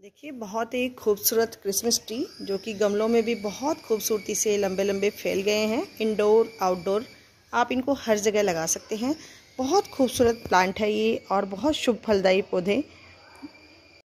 देखिए, बहुत ही खूबसूरत क्रिसमस ट्री जो कि गमलों में भी बहुत खूबसूरती से लंबे लंबे फैल गए हैं। इंडोर आउटडोर आप इनको हर जगह लगा सकते हैं। बहुत खूबसूरत प्लांट है ये और बहुत शुभ फलदायी पौधे।